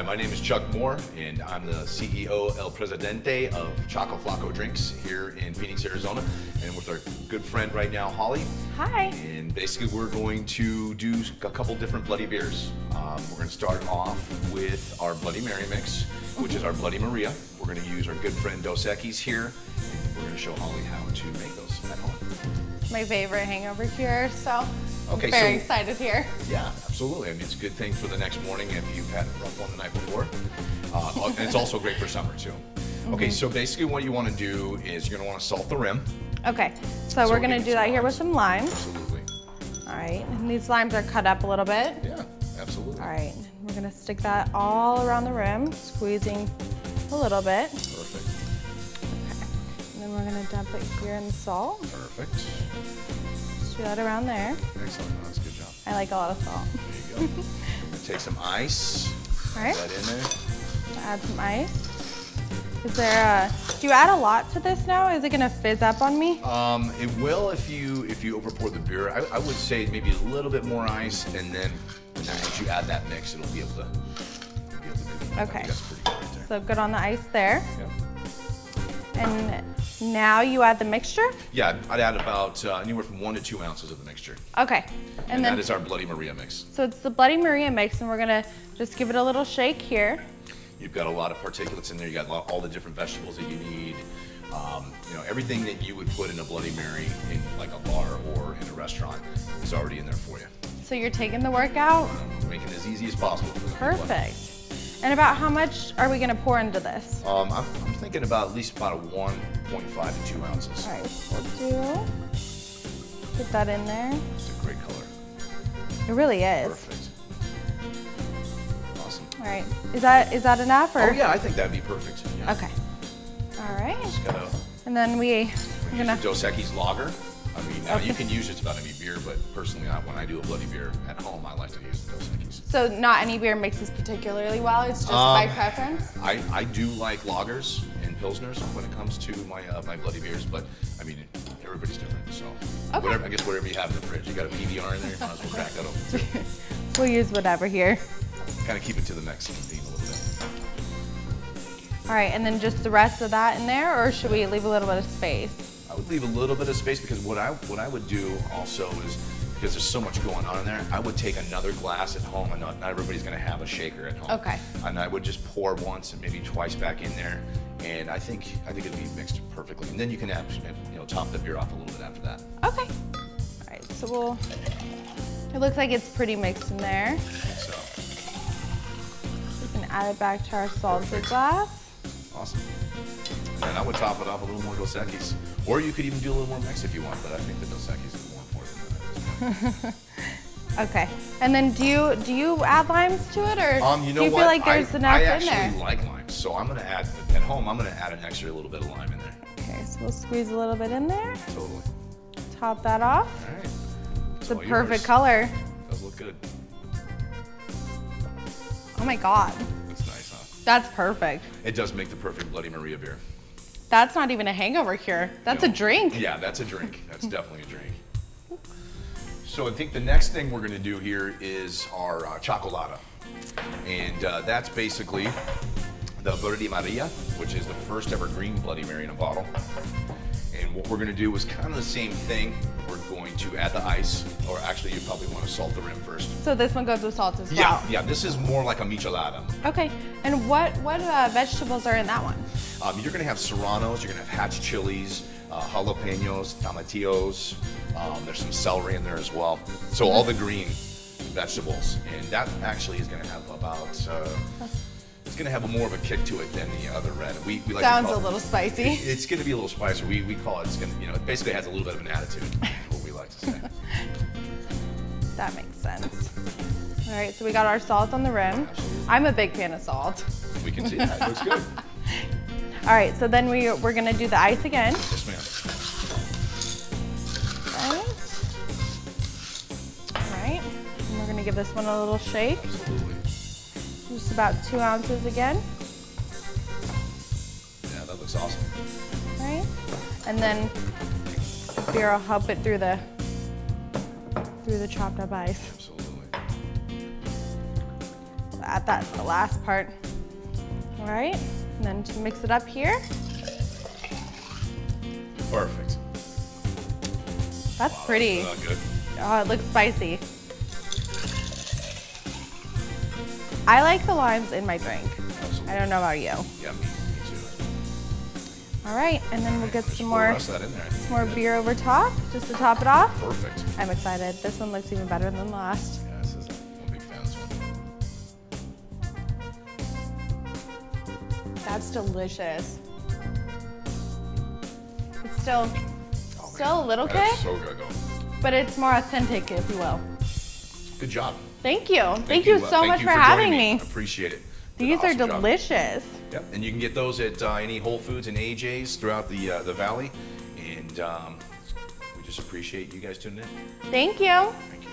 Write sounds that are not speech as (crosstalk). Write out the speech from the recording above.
Hi, my name is Chuck Moore, and I'm the CEO El Presidente of Chaco Flaco Drinks here in Phoenix, Arizona, and with our good friend right now, Holly. Hi. And basically, we're going to do a couple different Bloody Beers. Um, we're going to start off with our Bloody Mary mix, which is our Bloody Maria. We're going to use our good friend Dos Equis here, and we're going to show Holly how to make those at home. My favorite hangover cure, so Okay, very so- excited here. Yeah, absolutely. I mean, it's a good thing for the next morning if you've had a rough one the night before. Uh, and it's also great for summer, too. Okay, so basically what you want to do is you're going to want to salt the rim. Okay, so, So we're gonna do that some here with some limes. Absolutely. All right, and these limes are cut up a little bit. Yeah, absolutely. All right, we're gonna stick that all around the rim, squeezing a little bit. Perfect. And then we're gonna dump it here in the salt. Perfect. Just do that around there. Excellent. That's a good job. I like a lot of salt. There you go. I'm going to take some ice. All right, Put that in there. add some ice. Is there a, do you add a lot to this now? Is it gonna fizz up on me? Um, it will if you if you overpour the beer. I, I would say maybe a little bit more ice, and then as you add that mix, it'll be able to. Be able to do it. I think Okay. That's pretty good right. So good on the ice there. Yeah. And now you add the mixture? Yeah, I'd add about uh, anywhere from one to two ounces of the mixture. Okay. And, And, then, that is our Bloody Maria mix. so it's the Bloody Maria mix and we're gonna just give it a little shake here. You've got a lot of particulates in there. You got all the different vegetables that you need. Um, you know, everything that you would put in a Bloody Mary in like a bar or in a restaurant is already in there for you. So you're taking the work out? Um, making it as easy as possible. For the. Perfect. And about how much are we gonna pour into this? Um, I'm, I'm thinking about at least about a 1.5 to 2 ounces. All right, we'll do, put that in there. It's a great color. It really is. Perfect. Awesome. All right, is that, is that enough or? Oh yeah, I think that'd be perfect. Yeah. Okay. All right, Just gotta and then we, we're gonna, Dos Equis lager. I mean, now you can use just about any beer, but personally, I, when I do a bloody beer at home, I like so not any beer mixes particularly well, it's just by Um, preference? I, I do like lagers and pilsners when it comes to my uh, my bloody beers, but I mean everybody's different. So Okay. whatever I guess whatever you have in the fridge, you got a PBR in there, you might as well crack that open too. (laughs) We'll use whatever here. kind of keep it to the Mexican theme a little bit. All right, and then just the rest of that in there, or should we leave a little bit of space? I would leave a little bit of space because what I what I would do also is because there's so much going on in there, I would take another glass at home, and not, not everybody's gonna have a shaker at home. Okay. And I would just pour once and maybe twice back in there, and I think I think it'd be mixed perfectly. And then you can have you know top the beer off a little bit after that. Okay. All right, so we'll, it looks like it's pretty mixed in there. So We can add it back to our salted glass. awesome. And I would top it off a little more Dos Equis. Or you could even do a little more mix if you want, but I think the Dos Equis (laughs) Okay, and then do you, do you add limes to it, or Um, you know do you what? feel like there's I, enough I in actually there? like limes, so I'm gonna add at home. I'm gonna add an extra little bit of lime in there. Okay, so we'll squeeze a little bit in there, Totally. top that off. All right. It's all perfect yours. color. Does look good. Oh my God, That's nice, huh? that's perfect. It does make the perfect Bloody Maria beer. That's not even a hangover cure. That's a drink. Yeah, that's a drink. That's definitely a drink. (laughs) So I think the next thing we're gonna do here is our uh, chocolata. And uh, that's basically the Bloody Maria, which is the first ever green Bloody Mary in a bottle. And what we're gonna do is kind of the same thing. We're going to add the ice, or actually you probably wanna salt the rim first. So this one goes with salt as Yeah, well. yeah, this is more like a michelada. Okay, and what what uh, vegetables are in that one? Um, you're gonna have serranos, you're gonna have hatch chilies, uh, jalapenos, tomatillos. Um, there's some celery in there as well. So all the green vegetables, and that actually is gonna have about. Uh, it's gonna have a more of a kick to it than the other red. We, we like to Sounds call a it- little spicy. It's gonna be a little spicier. We, we call it. It's gonna you know it basically has a little bit of an attitude. what we like to say. (laughs) That makes sense. All right, so we got our salt on the rim. I'm a big fan of salt. We can see that. It looks good. (laughs) All right, so then we, we're gonna do the ice again. Yes, ma'am. Give this one a little shake. Absolutely. Just about two ounces again, Yeah, that looks awesome. right? And then beer will help it through the through the chopped up ice. Absolutely. that to the last part. All right, and then to mix it up here. Perfect. That's pretty. Uh, good. Oh, it looks spicy. I like the limes in my drink. Absolutely. I don't know about you. Yeah, me, me too. All right, and then we'll get some more, that in there. some more beer over top, just to top it off. Perfect. I'm excited. This one looks even better than the last. Yeah, this is a big fan. That's delicious. It's still, Oh, still a little kick, so good but it's more authentic, if you will. Good job. Thank you. Thank, you, uh, so thank much you for, having me. Appreciate it. These an are awesome job. delicious. Yep, and you can get those at uh, any Whole Foods and AJ's throughout the uh, the valley, and um, we just appreciate you guys tuning in. Thank you. Thank